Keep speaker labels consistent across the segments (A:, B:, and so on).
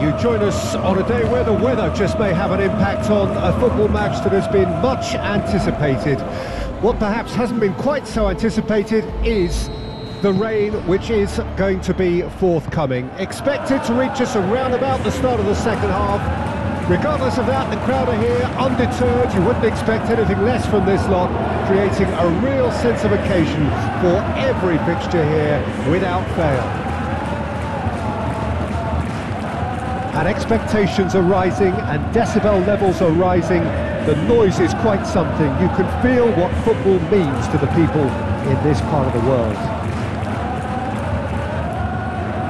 A: you join us on a day where the weather just may have an impact on a football match that has been much anticipated. What perhaps hasn't been quite so anticipated is the rain which is going to be forthcoming. Expected to reach us around about the start of the second half. Regardless of that, the crowd are here, undeterred. You wouldn't expect anything less from this lot, creating a real sense of occasion for every fixture here without fail. And expectations are rising and decibel levels are rising. The noise is quite something. You can feel what football means to the people in this part of the world.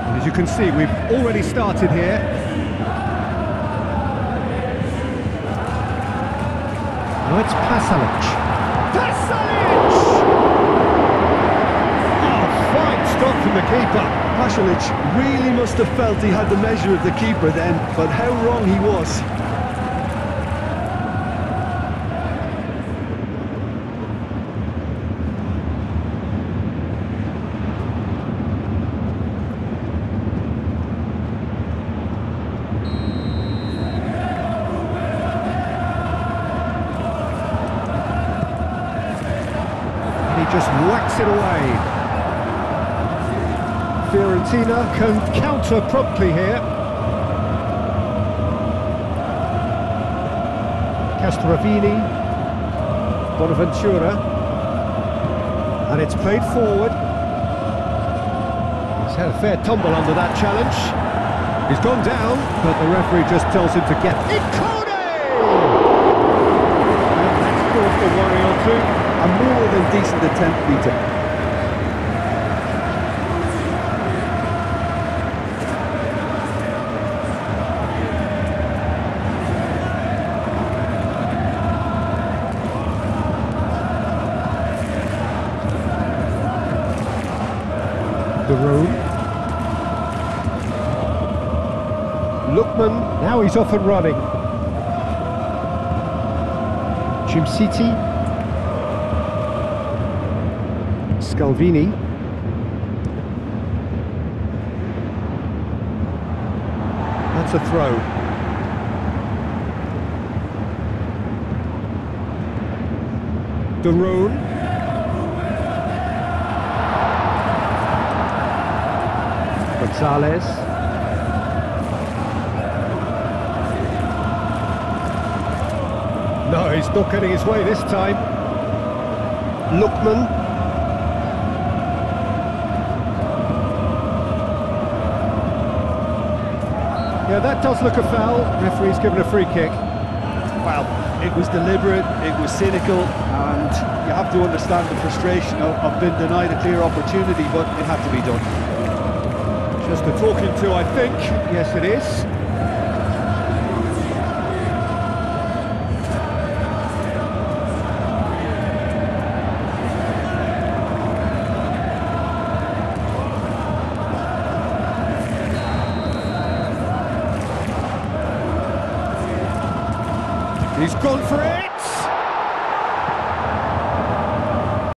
A: And as you can see, we've already started here. Now it's Pasalic. Pasalic! Stop from the keeper.
B: Pasalic really must have felt he had the measure of the keeper then, but how wrong he was.
A: just whacks it away. Fiorentina can counter promptly here. Castrovilli, Bonaventura, and it's played forward. He's had a fair tumble under that challenge. He's gone down, but the referee just tells him to get...
B: And that's caused a worry or two. A more than decent attempt, Peter.
A: The room. Lookman, now he's off and running. Djimsiti. Scalvini. That's a throw. De Gonzalez. No, he's not getting his way this time. Lookman. Yeah, that does look a foul. Referee's given a free kick.
B: Well, it was deliberate, it was cynical, and you have to understand the frustration of, of being denied a clear opportunity, but it had to be done.
A: Just a talking to, I think. Yes, it is. He's gone for it!